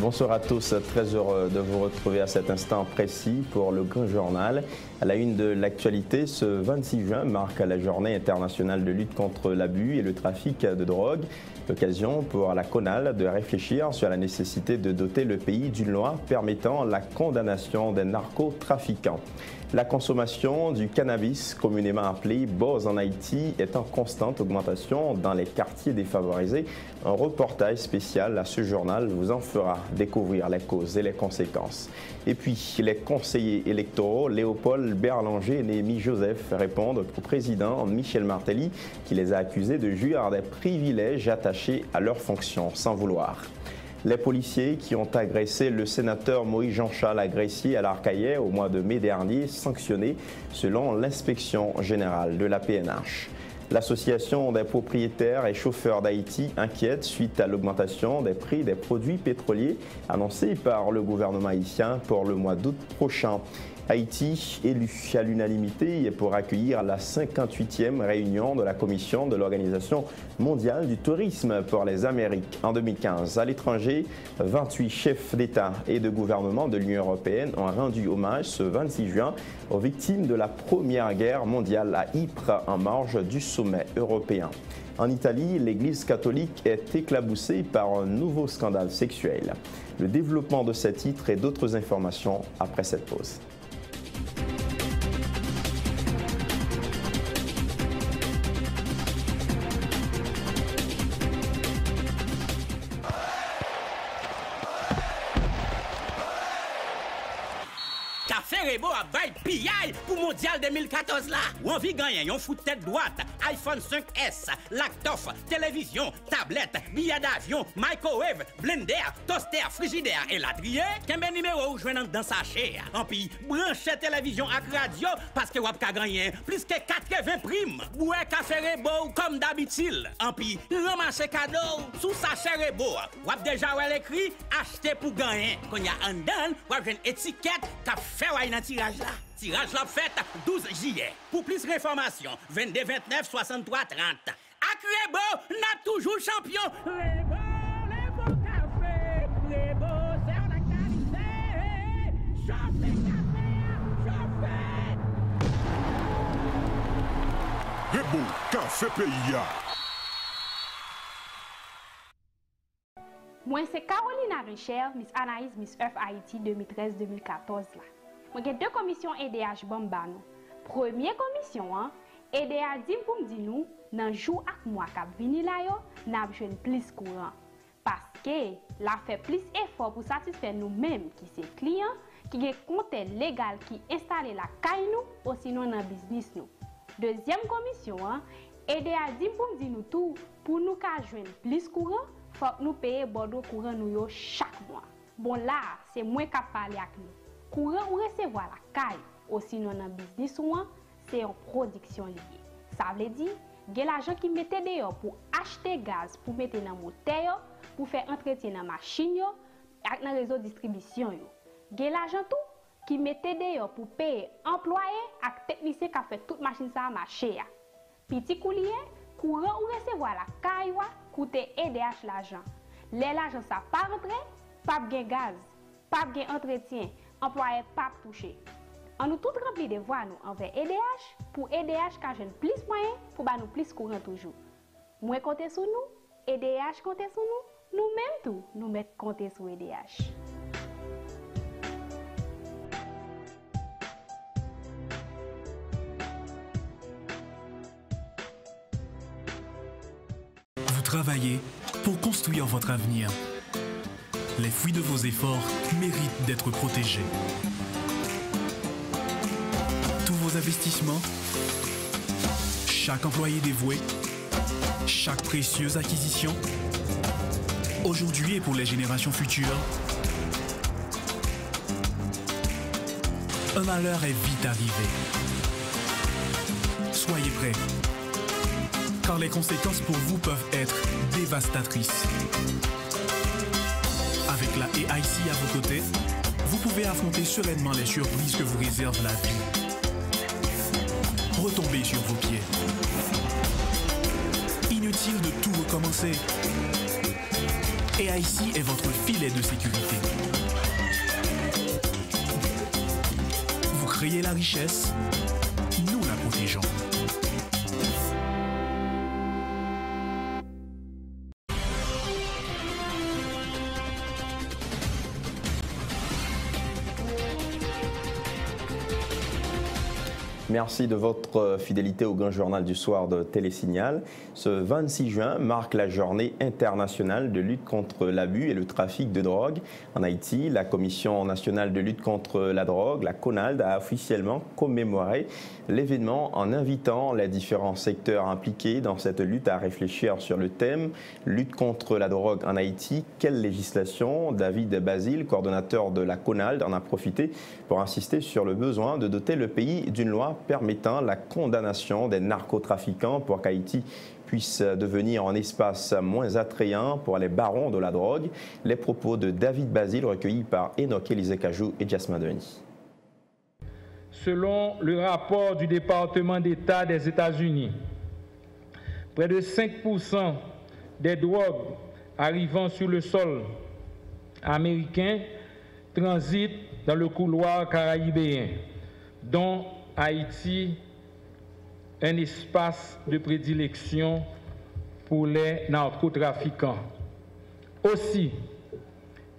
Bonsoir à tous, très heureux de vous retrouver à cet instant précis pour le Grand Journal. À la une de l'actualité, ce 26 juin marque la journée internationale de lutte contre l'abus et le trafic de drogue. L'occasion pour la CONAL de réfléchir sur la nécessité de doter le pays d'une loi permettant la condamnation des narcotrafiquants. La consommation du cannabis, communément appelé Boz en Haïti, est en constante augmentation dans les quartiers défavorisés. Un reportage spécial à ce journal vous en fera découvrir les causes et les conséquences. Et puis, les conseillers électoraux Léopold Berlanger et Némi Joseph répondent au président Michel Martelly qui les a accusés de jouir des privilèges attachés à leurs fonctions sans vouloir. Les policiers qui ont agressé le sénateur Moïse Jean-Charles Agressier à l'Arcaillet au mois de mai dernier, sanctionnés selon l'inspection générale de la PNH. L'association des propriétaires et chauffeurs d'Haïti inquiète suite à l'augmentation des prix des produits pétroliers annoncée par le gouvernement haïtien pour le mois d'août prochain. Haïti élu à l'unanimité pour accueillir la 58e réunion de la Commission de l'Organisation mondiale du tourisme pour les Amériques en 2015. À l'étranger, 28 chefs d'État et de gouvernement de l'Union européenne ont rendu hommage ce 26 juin aux victimes de la Première Guerre mondiale à Ypres en marge du sommet européen. En Italie, l'Église catholique est éclaboussée par un nouveau scandale sexuel. Le développement de ces titres et d'autres informations après cette pause. Mondial 2014 la. Ou anvi ganyen yon foute tête droite, iPhone 5S, laptop, télévision, tablette, billet d'avion, microwave, blender, toaster, frigidaire et latrier, kembe numéro ou jwen dans sa chère. En pi, branche télévision ak radio parce que wap ka ganyen plus que 80 primes. Boué café Rebo comme d'habitude. En pi, ramasse cadeau sous sa chère Rebo. Wap déjà wel écrit acheter pour gagner. Quand y a un dan, wap une étiquette ka fait nan tirage là. Tirage la fête 12 juillet. Pour plus d'informations, 22 29 63 30. À Rebo, n'a toujours champion. Rebo, les beaux cafés. Rebo, c'est l'actualité. Chauffez café, chauffez. Rebo, café pays. Moi, c'est Carolina Richer, Miss Anaïs, Miss Earth Haïti 2013-2014 là. Mwen gen de komisyon EDH bom ban nou. Premye komisyon an, EDH dim pou mdi nou nan jou ak mwa kap vini la yo, nan ap jwen plis kouran. Paske, la fe plis efor pou satisfe nou menm ki se kliyan, ki gen konten legal ki installe la kay nou osinon nan biznis nou. Dezyem komisyon an, EDH dim pou mdi nou tou pou nou ka jwen plis kouran, fok nou peye bodo kouran nou yo chak mwa. Bon la, se mwen kap pale ak nou. Kouran ou resevo a la kay, osi nou nan biznis ou an, se yon prodiksyon liye. Sa vle di, gen la jan ki mette deyo pou achete gaz pou mette nan moteyo, pou fe entretien nan machin yo, ak nan rezo distribisyon yo. Gen la jan tou, ki mette deyo pou peye employe ak teknise ka fe tout machin sa a mache ya. Piti kou liye, kouran ou resevo a la kay wa, koute EDH la jan. Le la jan sa pa rentre, pap gen gaz, pap gen entretien, employé pas touché. On nous tout rempli de voix nous envers EDH pour EDH ka jeune plus moyen pour ba nous plus courant toujours. Moins compter sur nous, EDH compter sur nous, nous même tout nous mettre compter sur EDH. Vous travaillez pour construire votre avenir. Les fruits de vos efforts méritent d'être protégés. Tous vos investissements, chaque employé dévoué, chaque précieuse acquisition, aujourd'hui et pour les générations futures, un malheur est vite arrivé. Soyez prêts, car les conséquences pour vous peuvent être dévastatrices. La AIC à vos côtés, vous pouvez affronter sereinement les surprises que vous réserve la vie. Retombez sur vos pieds. Inutile de tout recommencer. AIC est votre filet de sécurité. Vous créez la richesse, Merci de votre fidélité au Grand Journal du Soir de Télésignal. Ce 26 juin marque la journée internationale de lutte contre l'abus et le trafic de drogue. En Haïti, la Commission nationale de lutte contre la drogue, la CONALD, a officiellement commémoré l'événement en invitant les différents secteurs impliqués dans cette lutte à réfléchir sur le thème lutte contre la drogue en Haïti. Quelle législation? David Basile, coordonnateur de la CONALD, en a profité pour insister sur le besoin de doter le pays d'une loi permettant la condamnation des narcotrafiquants pour qu'Haïti puisse devenir un espace moins attrayant pour les barons de la drogue. Les propos de David Basile recueillis par Enoch Élisée Cajou et Jasmine Denis. Selon le rapport du département d'État des États-Unis, près de 5% des drogues arrivant sur le sol américain transitent dans le couloir caraïbéen, dont Haïti un espace de prédilection pour les narcotrafiquants. Aussi,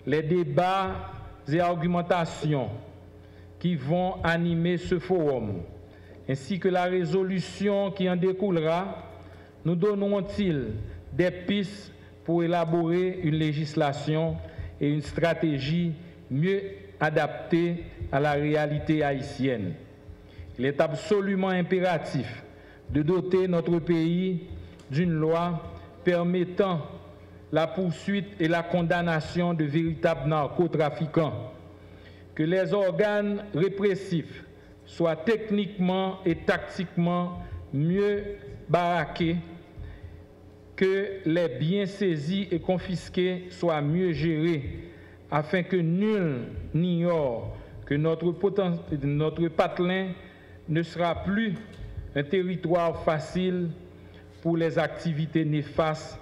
les débats et argumentations qui vont animer ce forum, ainsi que la résolution qui en découlera, nous donneront-ils des pistes pour élaborer une législation et une stratégie mieux adaptée à la réalité haïtienne? Il est absolument impératif de doter notre pays d'une loi permettant la poursuite et la condamnation de véritables narcotrafiquants, que les organes répressifs soient techniquement et tactiquement mieux baraqués, que les biens saisis et confisqués soient mieux gérés, afin que nul n'ignore que notre, notre patelin ne sera plus un territoire facile pour les activités néfastes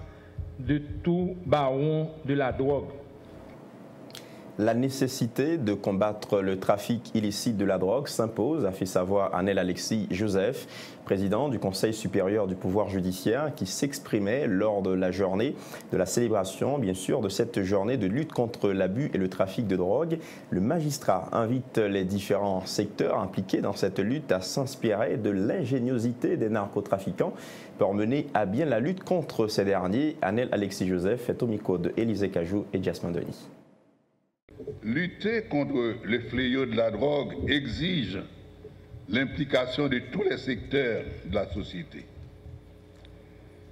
de tout baron de la drogue. La nécessité de combattre le trafic illicite de la drogue s'impose, a fait savoir Anel Alexis Joseph, président du Conseil supérieur du pouvoir judiciaire, qui s'exprimait lors de la journée de la célébration, bien sûr, de cette journée de lutte contre l'abus et le trafic de drogue. Le magistrat invite les différents secteurs impliqués dans cette lutte à s'inspirer de l'ingéniosité des narcotrafiquants pour mener à bien la lutte contre ces derniers. Anel Alexis Joseph est au micro de Élisée Cajou et Jasmine Denis. Lutter contre le fléau de la drogue exige l'implication de tous les secteurs de la société.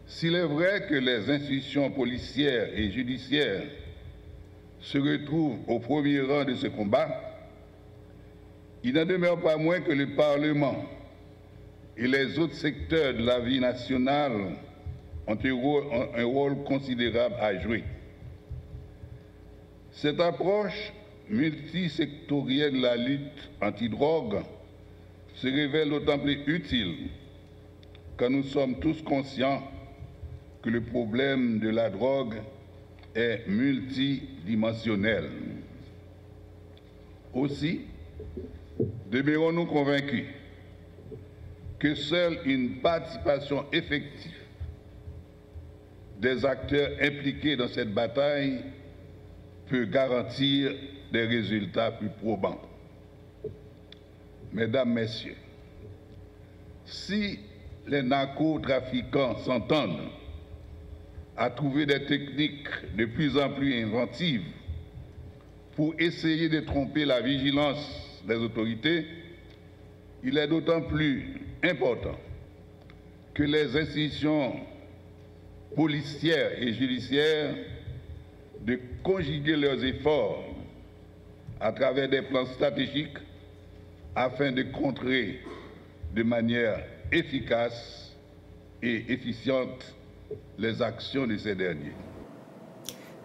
S'il est vrai que les institutions policières et judiciaires se retrouvent au premier rang de ce combat, il n'en demeure pas moins que le Parlement et les autres secteurs de la vie nationale ont un rôle, considérable à jouer. Cette approche multisectorielle de la lutte antidrogue se révèle d'autant plus utile que nous sommes tous conscients que le problème de la drogue est multidimensionnel. Aussi, demeurons-nous convaincus que seule une participation effective des acteurs impliqués dans cette bataille peut garantir des résultats plus probants. Mesdames, Messieurs, si les narcotrafiquants s'entendent à trouver des techniques de plus en plus inventives pour essayer de tromper la vigilance des autorités, il est d'autant plus important que les institutions policières et judiciaires de conjuguer leurs efforts à travers des plans stratégiques afin de contrer de manière efficace et efficiente les actions de ces derniers.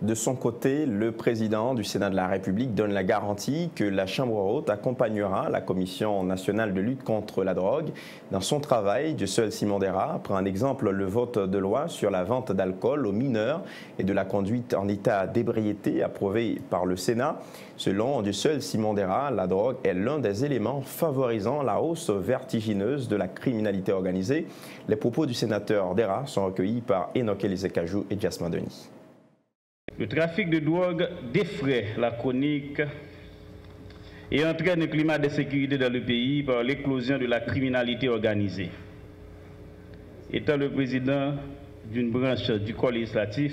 De son côté, le président du Sénat de la République donne la garantie que la Chambre haute accompagnera la Commission nationale de lutte contre la drogue dans son travail. Du seul Simon Dera prend un exemple le vote de loi sur la vente d'alcool aux mineurs et de la conduite en état d'ébriété approuvé par le Sénat. Selon du seul Simon Dera, la drogue est l'un des éléments favorisant la hausse vertigineuse de la criminalité organisée. Les propos du sénateur Dera sont recueillis par Enoch Elisekajou et Jasmin Denis. Le trafic de drogue défraie la chronique et entraîne un climat de sécurité dans le pays par l'éclosion de la criminalité organisée. Étant le président d'une branche du corps législatif,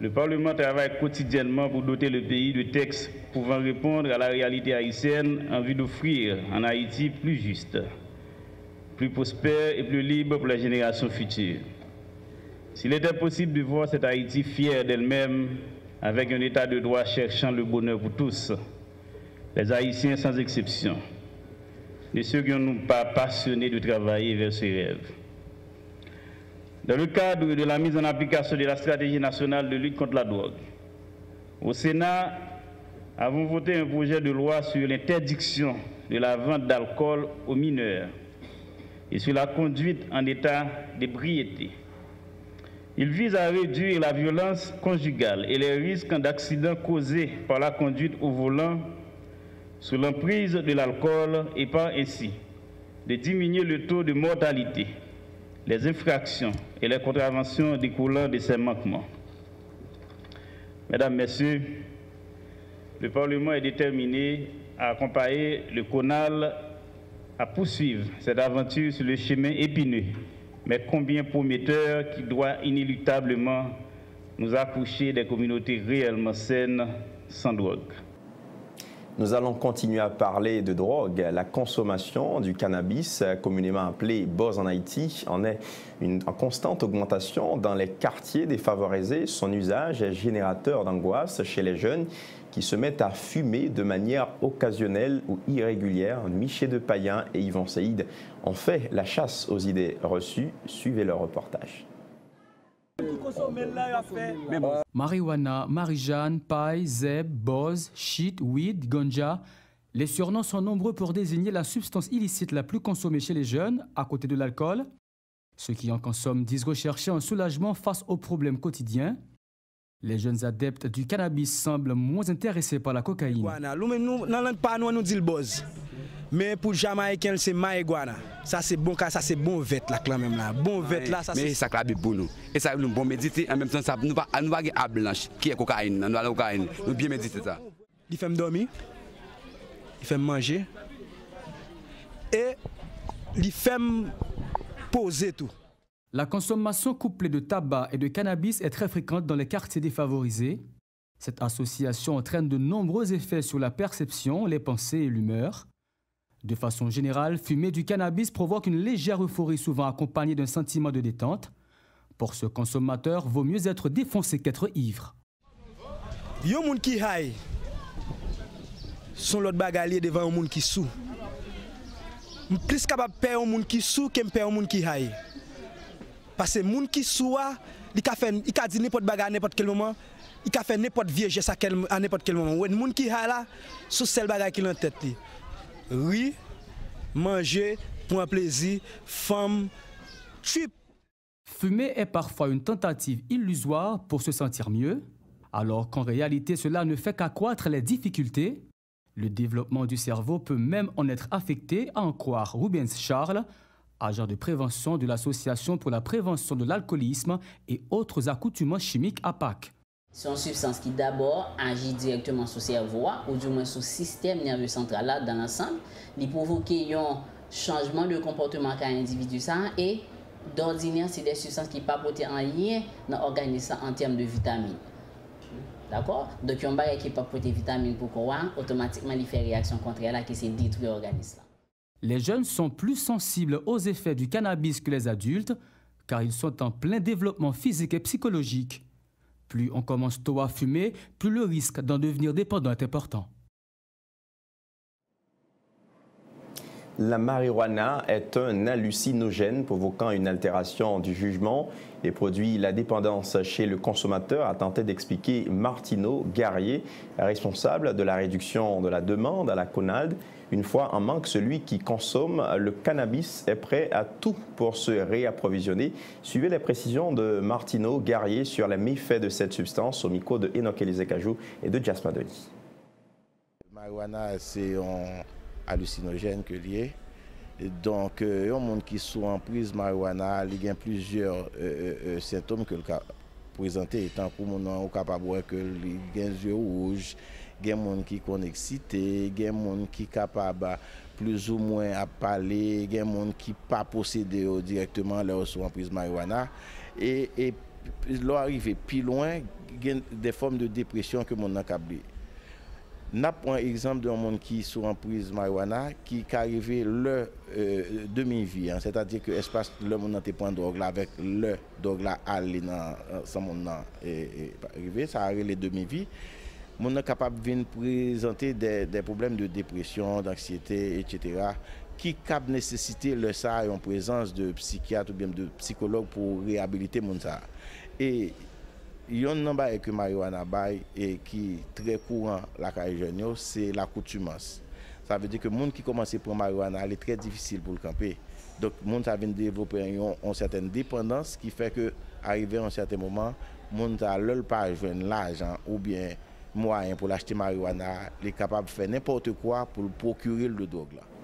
le Parlement travaille quotidiennement pour doter le pays de textes pouvant répondre à la réalité haïtienne en vue d'offrir un Haïti plus juste, plus prospère et plus libre pour la génération future. S'il était possible de voir cette Haïti fière d'elle-même, avec un état de droit cherchant le bonheur pour tous, les Haïtiens sans exception ne serions-nous pas passionnés de travailler vers ce rêve Dans le cadre de la mise en application de la stratégie nationale de lutte contre la drogue, au Sénat, avons voté un projet de loi sur l'interdiction de la vente d'alcool aux mineurs et sur la conduite en état d'ébriété. Il vise à réduire la violence conjugale et les risques d'accidents causés par la conduite au volant sous l'emprise de l'alcool et par ainsi de diminuer le taux de mortalité, les infractions et les contraventions découlant de ces manquements. Mesdames, Messieurs, le Parlement est déterminé à accompagner le CONAL à poursuivre cette aventure sur le chemin épineux mais combien prometteur qui doit inéluctablement nous accoucher des communautés réellement saines sans drogue? Nous allons continuer à parler de drogue. La consommation du cannabis, communément appelé buzz en Haïti, en est une, en constante augmentation dans les quartiers défavorisés. Son usage est générateur d'angoisse chez les jeunes qui se mettent à fumer de manière occasionnelle ou irrégulière. Michel de Payen et Yvan Saïd ont fait la chasse aux idées reçues. Suivez leur reportage. Marijuana, Marie-Jeanne, paille, zeb, boz, shit, weed, ganja. Les surnoms sont nombreux pour désigner la substance illicite la plus consommée chez les jeunes, à côté de l'alcool. Ceux qui en consomment disent rechercher un soulagement face aux problèmes quotidiens. Les jeunes adeptes du cannabis semblent moins intéressés par la cocaïne. nous buzz. Mais pour Jamaïcain, c'est marijuana. Ça, c'est bon, ça, c'est bon vet là, quand même là. Bon vet là, ça, Mais ça, c'est pour nous. Et ça, nous bon méditer. En même temps, ça, nous pas, nous pas à blanche, qui est cocaïne, nous avons cocaïne. Nous bien méditer ça. Il fait me dormir. Il fait me manger. Et il fait me poser tout. La consommation couplée de tabac et de cannabis est très fréquente dans les quartiers défavorisés. Cette association entraîne de nombreux effets sur la perception, les pensées et l'humeur. De façon générale, fumer du cannabis provoque une légère euphorie souvent accompagnée d'un sentiment de détente. Pour ce consommateur, vaut mieux être défoncé qu'être ivre. Son devant un. Parce que moun qui soua, il ka fait il ka dit n'importe n'importe quel moment, il ka fait n'importe vieux ça à n'importe quel moment. Ouais, moun qui ha là, sous celle bagarre qui en tête. Oui, manger pour un plaisir, femme, trip. Fumer est parfois une tentative illusoire pour se sentir mieux, alors qu'en réalité cela ne fait qu'accroître les difficultés. Le développement du cerveau peut même en être affecté, à en croire Rubens Charles, agent de prévention de l'Association pour la prévention de l'alcoolisme et autres accoutuments chimiques à Pâques. C'est une substance qui d'abord agit directement sur le cerveau ou du moins sur le système nerveux central dans l'ensemble. Il provoque un changement de comportement qu'un individu ça et d'ordinaire c'est des substances qui ne pas en lien dans l'organisme en termes de vitamines. D'accord? Donc, un bagage qui pas porter vitamines pour quoi automatiquement il fait réaction contraire là qui c'est détruire l'organisme. Les jeunes sont plus sensibles aux effets du cannabis que les adultes, car ils sont en plein développement physique et psychologique. Plus on commence tôt à fumer, plus le risque d'en devenir dépendant est important. La marijuana est un hallucinogène provoquant une altération du jugement et produit la dépendance chez le consommateur, a tenté d'expliquer Martineau Garrier, responsable de la réduction de la demande à la CONALD. Une fois en manque, celui qui consomme le cannabis est prêt à tout pour se réapprovisionner. Suivez les précisions de Martineau Garrier sur les méfaits de cette substance au micro de Enoch Cajou et de Jasmine Denis. Marijuana, c'est un hallucinogène que lié. Donc, il a un monde qui sont en prise marijuana, il y a plusieurs euh, euh, symptômes que le cas présenté étant pour mon capable de voir que les yeux rouges, gen moun ki koneksite, gen moun ki kapab plus ou mwen ap pale, gen moun ki pa posede yo direktman le ou sou an priz marijuana. E, e lo arrive pi loin, gen de form de depresyon ke moun akabli. Nap pran ekzamp de yon moun ki sou an priz marijuana ki ka arrive le euh, demi-vi, se ta di ke espas le moun an te pran drog la vek le drog la al li nan euh, sa moun nan e, e, arrive, sa arrive le demi-vi. Mon est capable de présenter des, problèmes de dépression, d'anxiété, etc. qui cap nécessiter le ça en présence de psychiatre ou bien de psychologue pour réhabiliter mon ça. Et Yon nan baye ke marijuana baye e ki tre kouran la jenyo, se l'accoutumance. Sa ve di ke moun ki komanse pou marijuana, ale tre difisil pou l'kampe. Dok moun sa ven devope yon an certain dependans ki fe ke arive an certain mouman, moun sa lol pa jwen l'ajan ou bien mwayen pou l'achete marijuana, li kapab fe n'importe kwa pou l'prokure le dog la.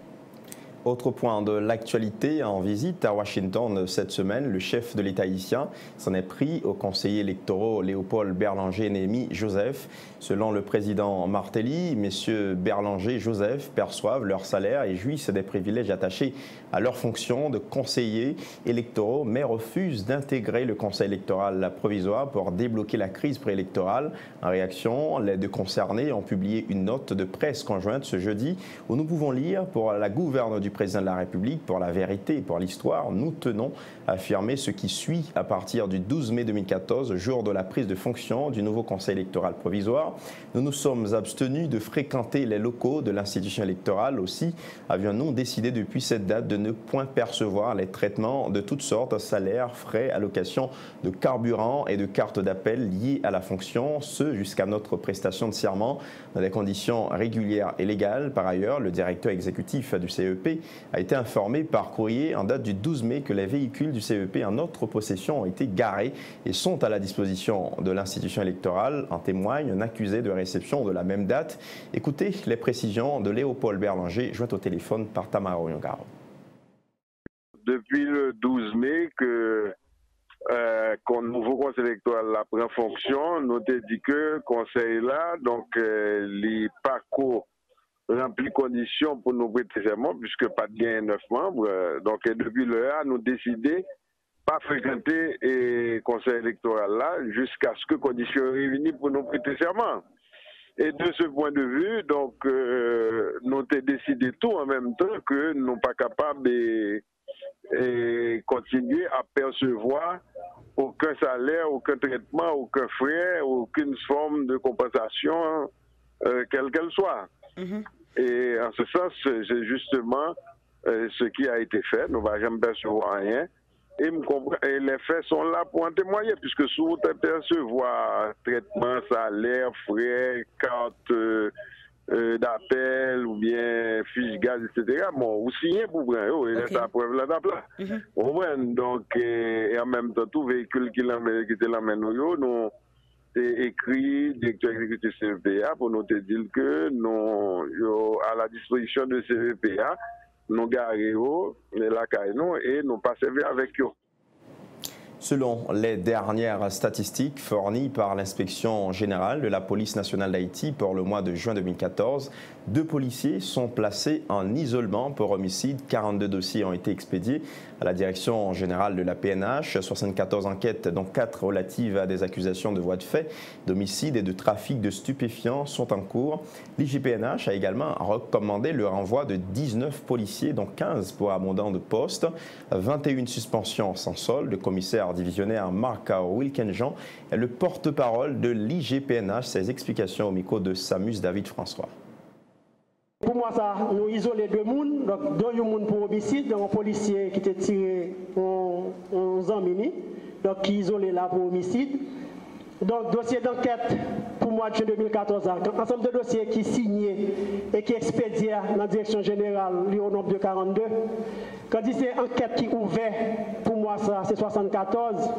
Autre point de l'actualité, en visite à Washington cette semaine, le chef de l'État haïtien s'en est pris au conseiller électoral Léopold Berlanger Némi Joseph. Selon le président Martelly, messieurs Berlanger et Joseph perçoivent leur salaire et jouissent des privilèges attachés à leur fonction de conseiller électoraux, mais refusent d'intégrer le conseil électoral provisoire pour débloquer la crise préélectorale. En réaction, les deux concernés ont publié une note de presse conjointe ce jeudi où nous pouvons lire pour la gouverne du président de la République, pour la vérité et pour l'histoire, nous tenons à affirmer ce qui suit à partir du 12 mai 2014, jour de la prise de fonction du nouveau Conseil électoral provisoire. Nous nous sommes abstenus de fréquenter les locaux de l'institution électorale. Aussi avions-nous décidé depuis cette date de ne point percevoir les traitements de toutes sortes, salaires, frais, allocations de carburant et de cartes d'appel liées à la fonction, ce jusqu'à notre prestation de serment dans des conditions régulières et légales. Par ailleurs, le directeur exécutif du CEP a été informé par courrier en date du 12 mai que les véhicules du CEP en notre possession ont été garés et sont à la disposition de l'institution électorale. En témoigne un accusé de réception de la même date. Écoutez les précisions de Léopold Berlanger, joint au téléphone par Tamara Oyongaro. Depuis le 12 mai que euh, le nouveau conseil électoral a pris fonction, nous que le conseil là, donc euh, les parcours rempli conditions pour nous prêter serment, puisque pas de gain neuf membres. Euh, donc, depuis le A, nous décidé pas fréquenter le conseil électoral là jusqu'à ce que conditions réunies pour nous prêter serment. Et de ce point de vue, donc, euh, nous avons décidé tout en même temps que nous sommes pas capables de, continuer à percevoir aucun salaire, aucun traitement, aucun frais, aucune forme de compensation, euh, quelle qu'elle soit. Mm-hmm. Et en ce sens, c'est justement euh, ce qui a été fait. Nous ne va jamais percevoir rien. Et, et, les faits sont là pour en témoigner, puisque si vous percevoir traitement, salaire, frais, carte euh, euh, d'appel ou bien fiche gaz, etc., bon, vous signez pour prendre, oh, et la preuve là là. Mm Donc, et, en même temps, tout véhicule qui, qui te l'amène, nous écrit directeur exécutif CVPA pour nous dire que nous, à la disposition de CVPA, nous garons la caille et nous pas avec eux. Selon les dernières statistiques fournies par l'inspection générale de la police nationale d'Haïti pour le mois de juin 2014, deux policiers sont placés en isolement pour homicide. 42 dossiers ont été expédiés à la direction générale de la PNH. 74 enquêtes, dont 4 relatives à des accusations de voies de fait, d'homicide et de trafic de stupéfiants, sont en cours. L'IGPNH a également recommandé le renvoi de 19 policiers, dont 15 pour abondant de poste, 21 suspensions sans solde. Le commissaire divisionnaire Marc Wilkenjean est le porte-parole de l'IGPNH. Ses explications au micro de Samus David François. Pour moi, ça, nous isolons deux personnes, donc deux personnes pour homicide, un policier qui était tiré en, en mini, donc qui isolé là pour homicide. Donc, dossier d'enquête pour mois de juin 2014, ensemble de dossiers qui signés et qui expédiés dans la direction générale, au nombre de 42. Quand c'est enquête qui ouvert, pour moi, ça, c'est 74.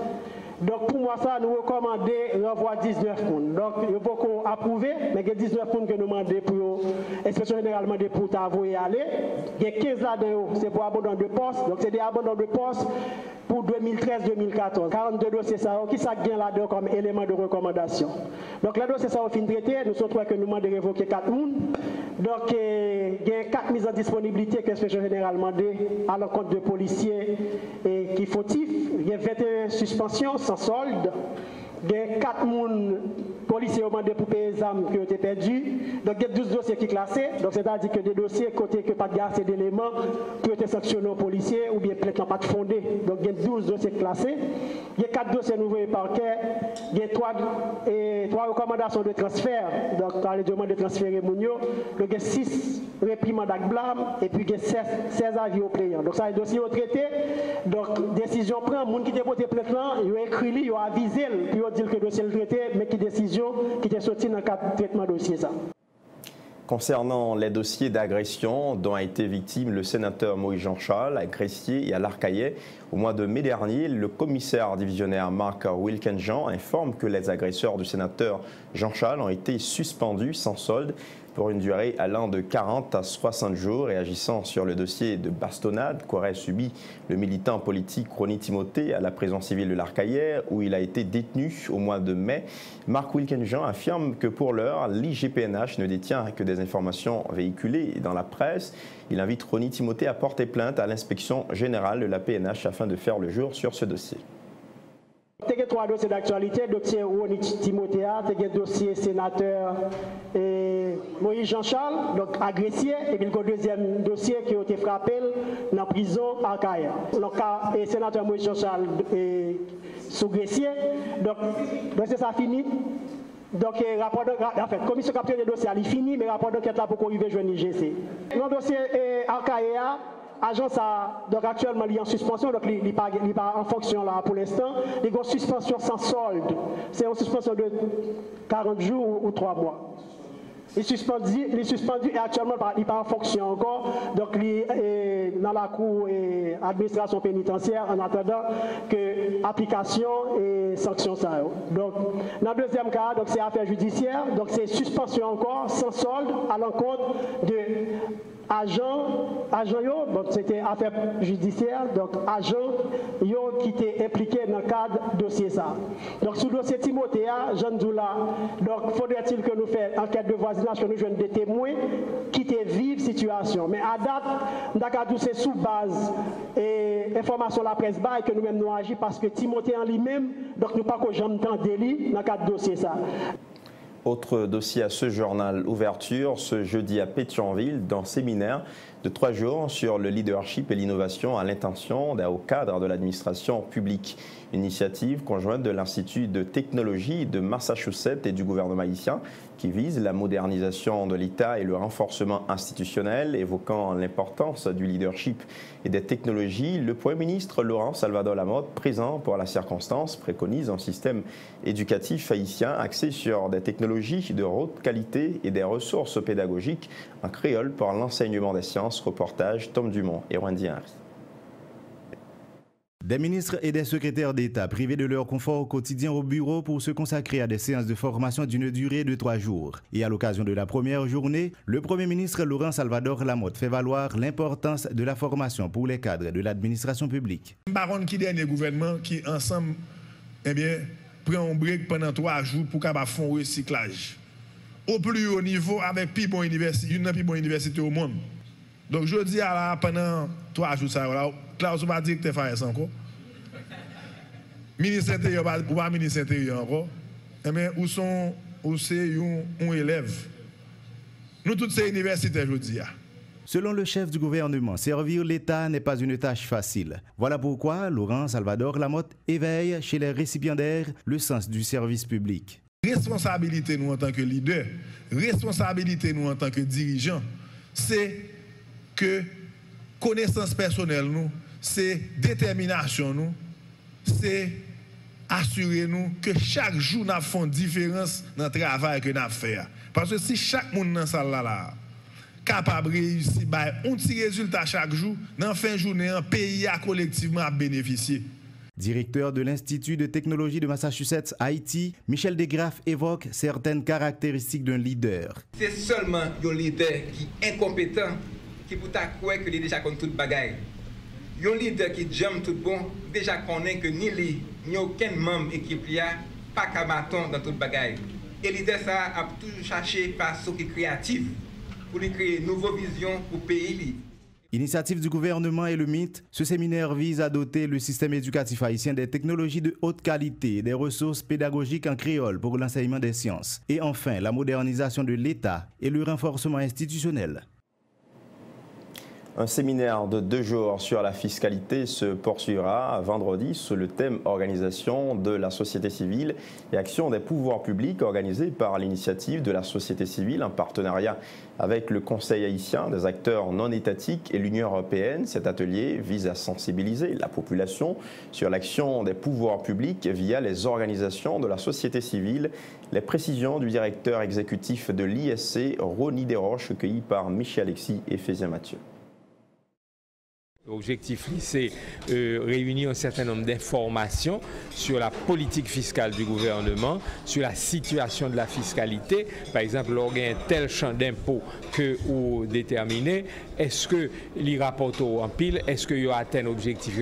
Donc pour moi, ça, nous recommandons renvoi 19 pounds. Donc, il faut qu'on approuve, mais il y a 19 pounds que nous demandons pour l'inspection généralement de pour t'avouer aller. Il y a 15 là-dedans, c'est pour abandon de poste. Donc, c'est des abandons de poste pour 2013-2014. 42 dossiers, ça, qui ça gagne là-dedans comme élément de recommandation. Donc, les dossiers, ça, fin traité, nous sommes trois que nous demandons de révoquer 4 pounds. Donc, il y a 4 mises en disponibilité que l'inspection généralement à l'encontre de policiers et qui fautifs. Il y a 21 suspensions sans solde. Il y a 4 policiers ont demandé pour payer les armes qui ont été perdues. Donc il y a 12 dossiers qui sont classés. Donc c'est-à-dire que des dossiers côté que pas de garde d'éléments qui ont été sanctionnés aux policiers ou bien plainte pas de fondé. Donc il y a 12 dossiers classés. Il y a 4 dossiers nouveaux et parquet. Il y a 3, et, 3 recommandations de transfert. Donc dans les demandes de transférer Mounio. Donc il y a 6 réprimandes d'actes blâme et puis il y a 16, 16 avis au payant. Donc ça, les dossiers au traité. Donc décision prend. Les gens qui déposent plainte là, ils ont écrit, ils ont avisé, puis ils ont dit que le dossier est traité, mais qui décision qui était dans le cadre dossier. Concernant les dossiers d'agression dont a été victime le sénateur Moïse Jean-Charles à Gressier et à l'Arcaillet, au mois de mai dernier, le commissaire divisionnaire Marc Wilkenjean informe que les agresseurs du sénateur Jean-Charles ont été suspendus sans solde pour une durée allant de 40 à 60 jours et agissant sur le dossier de bastonnade qu'aurait subi le militant politique Ronnie Timothée à la prison civile de l'Arcaillère où il a été détenu au mois de mai. Marc Wilkenjean affirme que pour l'heure, l'IGPNH ne détient que des informations véhiculées dans la presse. Il invite Ronnie Timothée à porter plainte à l'inspection générale de la PNH afin de faire le jour sur ce dossier. Il y a trois dossiers d'actualité, dossier Ronnie Timothée, y a dossier sénateur Moïse Jean-Charles, donc agressé, et puis le deuxième dossier qui a été frappé dans la prison à. Le est sénateur Moïse Jean-Charles est sous gressier, donc, donc c'est ça fini. Donc, rapport de, en fait, commission capture des dossiers, est fini, mais rapport d'enquête là pour arrive joindre l'IGC. Le dossier est à Agence a, donc actuellement, en suspension, donc il n'est pas, en fonction là pour l'instant. Il y a une suspension sans solde. C'est une suspension de 40 jours ou, 3 mois. Il est suspendu, est et actuellement il n'est pas en fonction encore. Donc il est dans la cour et administration pénitentiaire en attendant que application et sanction ça. Donc dans le deuxième cas, c'est affaire judiciaire, donc c'est suspension encore sans solde à l'encontre de agent, agent yo, bon, c'était affaire judiciaire, donc agent yo qui était impliqué dans le cadre dossier ça. Donc sous le dossier Timothée, Jean Doula, donc faudrait-il que nous fassions enquête de voisinage, que nous jouions des témoins qui étaient vive situation. Mais à date, nous c'est sous base et information de la presse et que nous-mêmes nous agissons parce que Timothée en lui-même, donc nous pas que j'entends délit dans le cadre dossier ça. Autre dossier à ce journal Ouverture, ce jeudi à Pétionville, dans séminaire de trois jours sur le leadership et l'innovation à l'intention au cadre de l'administration publique. Initiative conjointe de l'Institut de technologie de Massachusetts et du gouvernement haïtien qui vise la modernisation de l'État et le renforcement institutionnel, évoquant l'importance du leadership et des technologies. Le Premier ministre Laurent Salvador Lamotte, présent pour la circonstance, préconise un système éducatif haïtien axé sur des technologies de haute qualité et des ressources pédagogiques en créole pour l'enseignement des sciences. Reportage Tom Dumont et Wendy Henry. Des ministres et des secrétaires d'État privés de leur confort au quotidien au bureau pour se consacrer à des séances de formation d'une durée de trois jours. Et à l'occasion de la première journée, le Premier ministre Laurent Salvador Lamotte fait valoir l'importance de la formation pour les cadres de l'administration publique. Baron qui dernier gouvernement qui ensemble eh bien, prend un break pendant trois jours pour recyclage. Au plus haut niveau avec plus bonne université, une des plus bonnes universités au monde. Donc je dis à la, pendant trois jours, ça, voilà, Klaus va dire que tu fais ça encore. Ministre intérieur, ou pas ministre intérieur encore. Eh bien, où sont, où c'est un élève? Nous, toutes ces universités, je dis. Selon le chef du gouvernement, servir l'État n'est pas une tâche facile. Voilà pourquoi Laurent Salvador Lamotte éveille chez les récipiendaires le sens du service public. Responsabilité nous en tant que leader, responsabilité nous en tant que dirigeants, c'est que connaissance personnelle nous, c'est détermination nous, c'est assurer nous que chaque jour nous faisons différence dans le travail que nous faisons. Parce que si chaque monde dans la salle là, capable de réussir, bah, un petit résultat chaque jour, dans la fin de journée, un pays a collectivement bénéficié. Directeur de l'Institut de technologie de Massachusetts, Haïti, Michel Degraff évoque certaines caractéristiques d'un leader. C'est seulement un leader qui est incompétent qui peut croire que est déjà contre toute bagaille. Un leader qui j'aime tout bon, déjà connaît que ni lui, ni aucun membre de l'équipe n'a pas qu'à dans toute bagaille. Et leader ça a toujours cherché par ce qui est créatif pour créer une nouvelle vision pour le pays. Initiative du gouvernement et le mythe, ce séminaire vise à doter le système éducatif haïtien des technologies de haute qualité, des ressources pédagogiques en créole pour l'enseignement des sciences, et enfin la modernisation de l'État et le renforcement institutionnel. Un séminaire de deux jours sur la fiscalité se poursuivra vendredi sous le thème Organisation de la société civile et action des pouvoirs publics organisé par l'initiative de la société civile en partenariat avec le Conseil haïtien des acteurs non étatiques et l'Union européenne. Cet atelier vise à sensibiliser la population sur l'action des pouvoirs publics via les organisations de la société civile. Les précisions du directeur exécutif de l'ISC, Ronnie Desroches, cueillies par Michel Alexis et Fézien Mathieu. L'objectif, c'est euh, réunir un certain nombre d'informations sur la politique fiscale du gouvernement, sur la situation de la fiscalité. Par exemple, lorsqu'il tel champ d'impôt que vous déterminez, est-ce que les rapports en pile, est-ce qu'il atteint l'objectif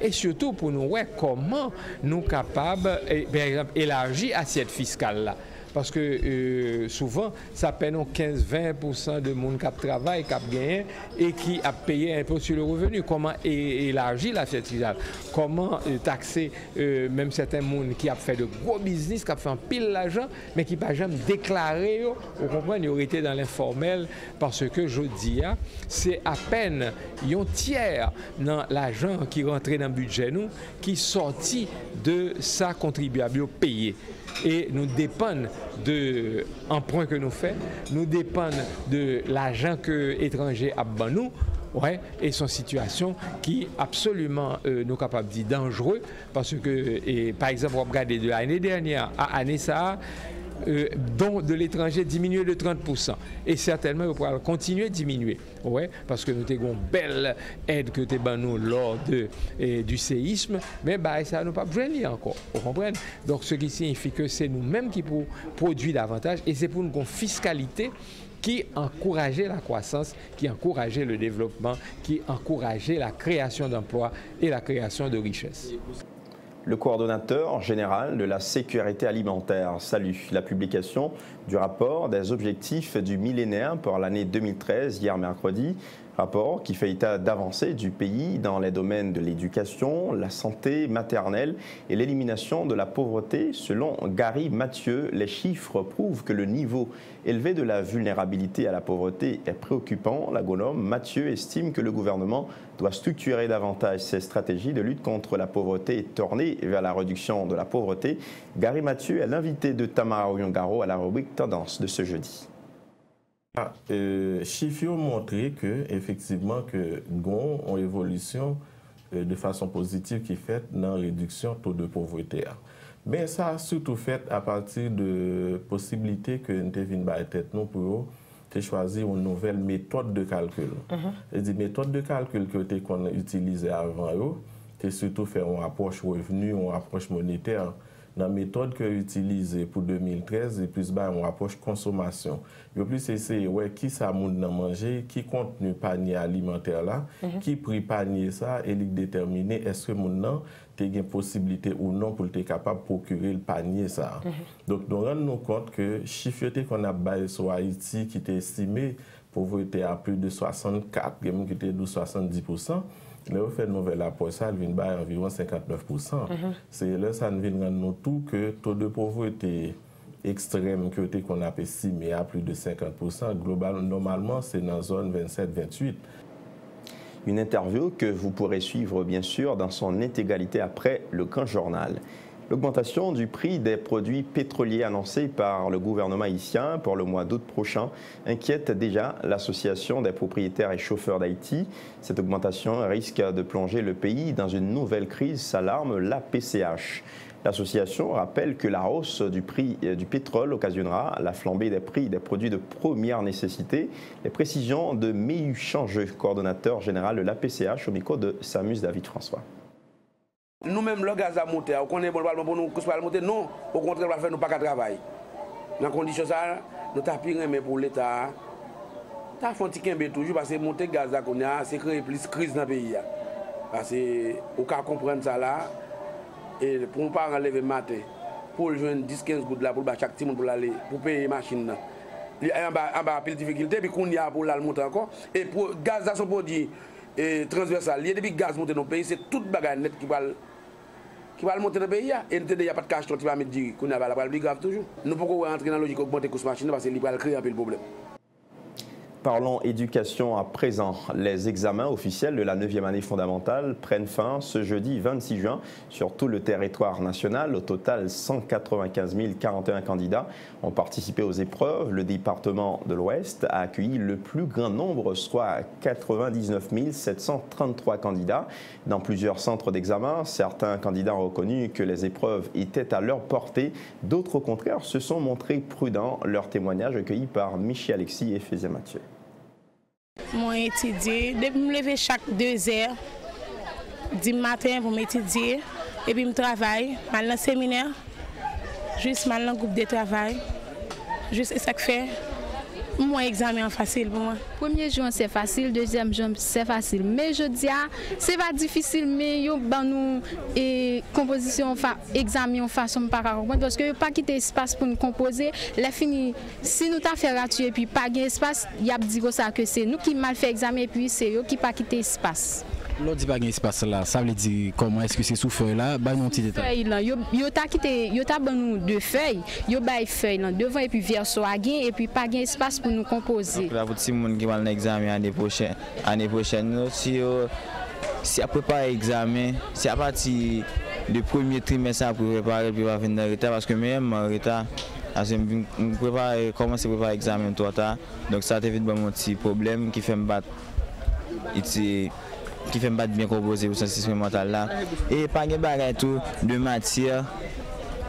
Et surtout pour nous, ouais, comment nous sommes capables, par exemple, d'élargir l'assiette fiscale là parce que euh, souvent, ça peine 15-20% de monde qui travaille, qui gagné et qui a payé un peu sur le revenu. Comment élargir la fiscale? Comment euh, taxer euh, même certains monde qui a fait de gros business, qui a fait un pile d'argent, mais qui n'a jamais déclaré, vous comprenez, ils été dans l'informel parce que je dis, hein, c'est à peine un tiers dans l'argent qui rentrait dans le budget nous, qui sorti de sa contribuable payé et nous dépendons de l'emprunt que nous faisons, nous dépendons de l'argent que l'étranger a nous. Ouais, et son situation qui est absolument euh, nous capable dangereux parce que et, par exemple on regarde de l'année dernière à année ça euh, de l'étranger diminué de 30%. Et certainement, il pourra continuer à diminuer. Ouais, parce que nous avons une belle aide que nous avons lors de, du séisme, mais bah, ça n'a pas besoin encore. Vous comprenez? Donc, ce qui signifie que c'est nous-mêmes qui produisons davantage et c'est pour une fiscalité qui encourageait la croissance, qui encourageait le développement, qui encourageait la création d'emplois et la création de richesses. Le coordonnateur général de la sécurité alimentaire. Salue la publication du rapport des objectifs du millénaire pour l'année 2013 hier mercredi Rapport qui fait état d'avancées du pays dans les domaines de l'éducation, la santé maternelle et l'élimination de la pauvreté. Selon Gary Mathieu, les chiffres prouvent que le niveau élevé de la vulnérabilité à la pauvreté est préoccupant. L'agonome Mathieu estime que le gouvernement doit structurer davantage ses stratégies de lutte contre la pauvreté et tourner vers la réduction de la pauvreté. Gary Mathieu est l'invité de Tamara Oyongaro à la rubrique Tendance de ce jeudi. Ah, euh, chiffres ont montré que effectivement que gon ont évolution euh, de façon positive qui fait dans la réduction taux de pauvreté. Mais ça a surtout fait à partir de possibilité que nous devons tête nous pour choisir une nouvelle méthode de calcul. Mm -hmm. Et méthode de calcul que qu'on utilisait avant, c'est surtout faire une approche revenu, une approche monétaire nan metode ke utilize pou 2013, e plus ba yon apoche konsomasyon. Yo plus ese, wè, ki sa moun nan manje, ki kontenu panye alimenter la, mm -hmm. ki pri panye sa, e lik determine eske moun nan te gen posibilite ou non pou te kapab procure l panye sa. Mm -hmm. Donk nou ren nou kont ke chifyote kon ap baye sou Haiti ki te estime, pou vwe te a plus de 64, gen moun ki te 12-70%, Le phénomène la pour ça, vient de environ 59%. Mhm. C'est là ça vient de nous tout que le taux de pauvreté extrême que qu'on a estimé à plus de 50%, globalement, normalement, c'est dans la zone 27-28 une interview que vous pourrez suivre bien sûr dans son intégralité après le camp journal. L'augmentation du prix des produits pétroliers annoncée par le gouvernement haïtien pour le mois d'août prochain inquiète déjà l'Association des propriétaires et chauffeurs d'Haïti. Cette augmentation risque de plonger le pays dans une nouvelle crise, s'alarme la PCH. L'association rappelle que la hausse du prix du pétrole occasionnera la flambée des prix des produits de première nécessité. Les précisions de Mehu Changeux, coordonnateur général de la PCH, au micro de Samus David François. Nou menm lò gaz a montè, ou konen bon, bon balman pou nou kous pa al montè, non, ou kontre wap fè nou pa ka travay. Nan kondisyon sa, nou ta pi reme pou l'Etat, ta fon ti kenbe toujou, basè montè gaz la konen a, se kreye plis kriz nan peyi ya. Basè, ou ka kompren sa la, e pou nou pa renleve matè, pou jwen 10-15 gout la pou ba chak ti moun pou l'ale, pou peye masin nan. Li an ba apil difikilte, pi koun ya pou l'al montè ankon, e pou gaz la son pou di transversal, li e depi gaz montè nou peyi, se tout bagay net ki pal... qui va monter dans le pays. Et il n'y a pas de cash qui va mettre qu'on a la grave toujours. Nous pouvons entrer dans la logique d'augmenter la machine? Parce qu'il va créer un peu le problème. Parlons éducation à présent. Les examens officiels de la 9e année fondamentale prennent fin ce jeudi 26 juin sur tout le territoire national. Au total, 195 041 candidats ont participé aux épreuves. Le département de l'Ouest a accueilli le plus grand nombre, soit 99 733 candidats. Dans plusieurs centres d'examen, certains candidats ont reconnu que les épreuves étaient à leur portée. D'autres, au contraire, se sont montrés prudents. Leur témoignage recueilli par Michel Alexis et Fézé Mathieu. Mwen etidye, depi m leve chak 2 er, di maten pou m etidye, epi m travay, mal nan seminer, jist mal nan goup de travay, jis esak fe. Mwen examen fasil pou mwen. Premier joun se fasil, deuxième joun se fasil. Men je diya, ah, se va difisil men yo ban nou e kompozisyon fa, examen yon fason pa konpon. Paske yo pa kite espas pou nou kompoze, le fini. Si nou ta fe ratu e pi pa gen espas, yap digo sa ke se nou ki mal fe examen e pi se yo ki pa kite espas. Lò di bagen espase la, sa vle di koman eske se sou fey la, bay nou ti detay. Fey lan, yo, yo ta kite, yo ta ban nou de fey, yo bay fey lan, devan epi verso a gen, epi pa gen espase pou nou kompoze. La pou ti moun ki mal nan examen ane pochen, ane pochen nou, si yo, si apre pa examen, si apati de premier trimestre apre prepare, pi va ven nan reta, paske men man reta, Asè m prepare, komanse prepare examen to ata, donk sa te vit ban moun ti problem ki fèm bat iti ki fèm bat byen kompoze pou sensisme mental la. E pa gen bagay tou de matyè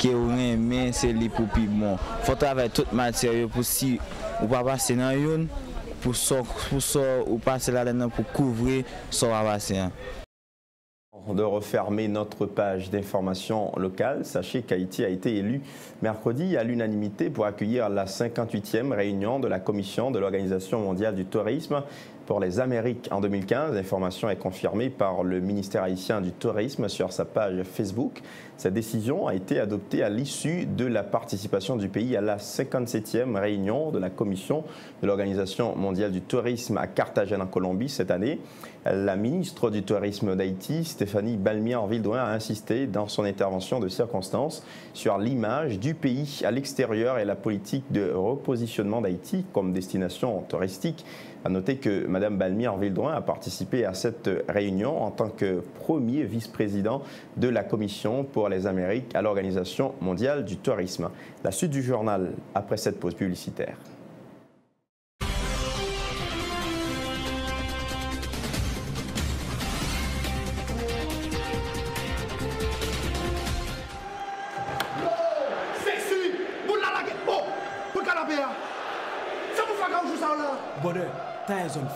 ki ou ren men se li pou pi bon. Fò travè tout matyè yo pou si ou pa pase nan yon, pou so ou pase la den pou so de refermer notre page d'information locale. Sachez qu'Haïti a été élu mercredi à l'unanimité pour accueillir la 58e réunion de la Commission de l'Organisation mondiale du tourisme pour les Amériques en 2015. L'information est confirmée par le ministère haïtien du tourisme sur sa page Facebook. Cette décision a été adoptée à l'issue de la participation du pays à la 57e réunion de la Commission de l'Organisation mondiale du tourisme à Carthagène en Colombie cette année. La ministre du Tourisme d'Haïti, Stéphanie Balmier-Vildouin, a insisté dans son intervention de circonstance sur l'image du pays à l'extérieur et la politique de repositionnement d'Haïti comme destination touristique à noter que Mme Balmi Vildouin a participé à cette réunion en tant que premier vice-président de la Commission pour les Amériques à l'Organisation mondiale du tourisme. La suite du journal après cette pause publicitaire.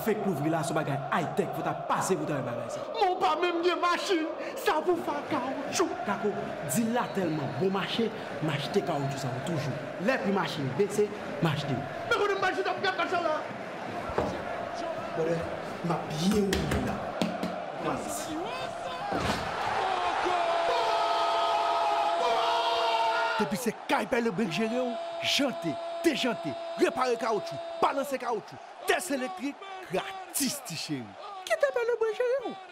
Ta fek louvri la sou bagay high-tech Fota pase pou ta yon bagay sa Mon pa menm gen machin Sa pou fa kaoutchou Kako, di la telman bon machin Machite kaoutchou sa ou toujou Lè pi machin bese, machite ou Mè konen machin ap gata sa la Bode, ma biye ou louvri la Masi Depi se kaype le bek jere ou Jante, repare kaoutchou Balanse kaoutchou Test électrique gratis ti chéri. Ki te pale mwen chéri ou?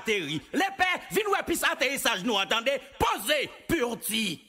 Atterri. Les pères, vin ouais pis atterrissage nous entendez. Posez, purti.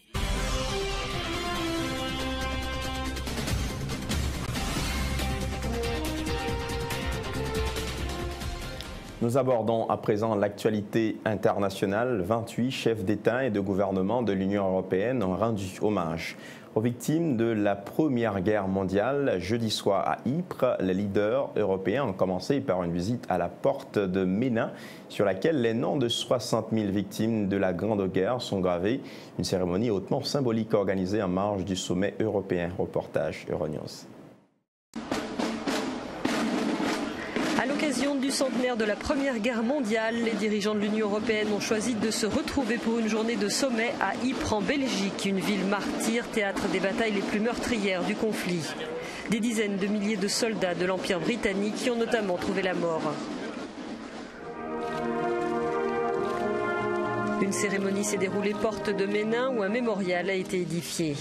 Nous abordons à présent l'actualité internationale. 28 chefs d'État et de gouvernement de l'Union européenne ont rendu hommage aux victimes de la Première Guerre mondiale. Jeudi soir à Ypres, les leaders européens ont commencé par une visite à la porte de Ménin, sur laquelle les noms de 60 000 victimes de la Grande Guerre sont gravés. Une cérémonie hautement symbolique organisée en marge du sommet européen. Reportage Euronews. Du centenaire de la Première Guerre mondiale, les dirigeants de l'Union européenne ont choisi de se retrouver pour une journée de sommet à Ypres en Belgique, une ville martyre, théâtre des batailles les plus meurtrières du conflit. Des dizaines de milliers de soldats de l'Empire britannique y ont notamment trouvé la mort. Une cérémonie s'est déroulée porte de Ménin où un mémorial a été édifié.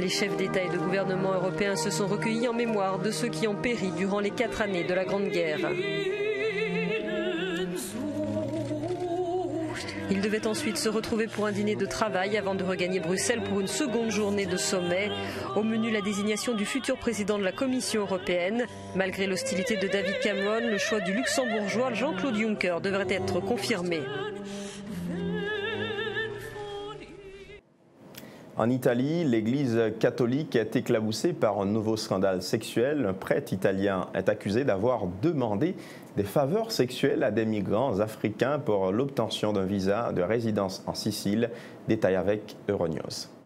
Les chefs d'État et de gouvernement européens se sont recueillis en mémoire de ceux qui ont péri durant les quatre années de la Grande Guerre. Ils devaient ensuite se retrouver pour un dîner de travail avant de regagner Bruxelles pour une seconde journée de sommet. Au menu, la désignation du futur président de la Commission européenne. Malgré l'hostilité de David Cameron, le choix du luxembourgeois Jean-Claude Juncker devrait être confirmé. En Italie, l'Église catholique est éclaboussée par un nouveau scandale sexuel. Un prêtre italien est accusé d'avoir demandé des faveurs sexuelles à des migrants africains pour l'obtention d'un visa de résidence en Sicile. Détail avec Euronews.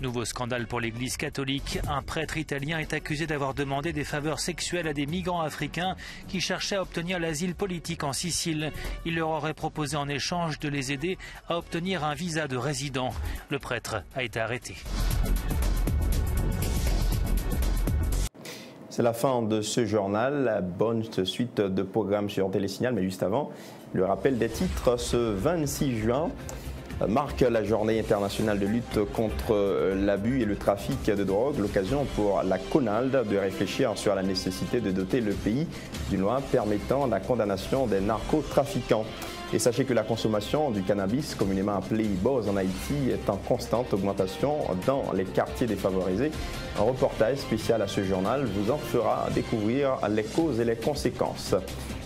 Nouveau scandale pour l'Église catholique. Un prêtre italien est accusé d'avoir demandé des faveurs sexuelles à des migrants africains qui cherchaient à obtenir l'asile politique en Sicile. Il leur aurait proposé en échange de les aider à obtenir un visa de résident. Le prêtre a été arrêté. C'est la fin de ce journal. Bonne suite de programmes sur Télésignal. Mais juste avant, le rappel des titres. Ce 26 juin, marque la journée internationale de lutte contre l'abus et le trafic de drogue, l'occasion pour la CONALD de réfléchir sur la nécessité de doter le pays d'une loi permettant la condamnation des narcotrafiquants. Et sachez que la consommation du cannabis, communément appelé Iboz en Haïti, est en constante augmentation dans les quartiers défavorisés. Un reportage spécial à ce journal vous en fera découvrir les causes et les conséquences.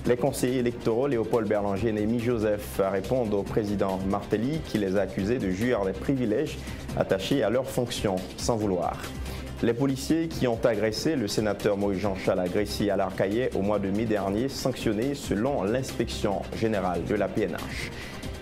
Les conseillers électoraux Léopold Berlanger et Némi Joseph répondent au président Martelly qui les a accusés de jouir des privilèges attachés à leurs fonctions sans vouloir. Les policiers qui ont agressé le sénateur Moïse-Jean Chalagressy à l'Arcaillet au mois de mai dernier, sanctionnés selon l'inspection générale de la PNH.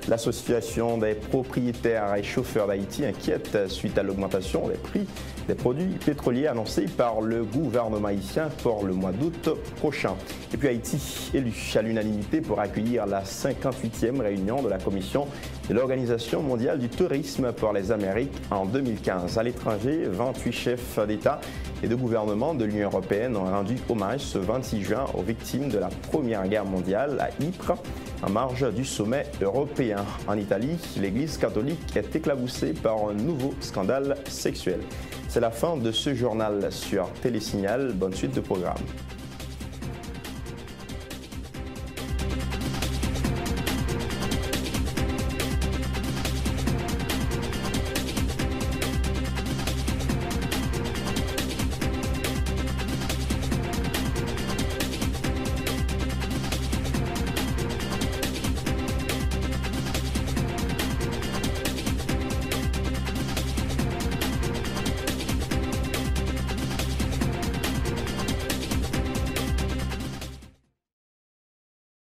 L'association des propriétaires et chauffeurs d'Haïti inquiète suite à l'augmentation des prix des produits pétroliers annoncés par le gouvernement haïtien pour le mois d'août prochain. Et puis Haïti élu à l'unanimité pour accueillir la 58e réunion de la commission de l'Organisation mondiale du tourisme pour les Amériques en 2015. À l'étranger, 28 chefs d'État et de gouvernement de l'Union européenne ont rendu hommage ce 26 juin aux victimes de la Première Guerre mondiale à Ypres en marge du sommet européen. En Italie, l'Église catholique est éclaboussée par un nouveau scandale sexuel. C'est la fin de ce journal sur Télésignal. Bonne suite de programme.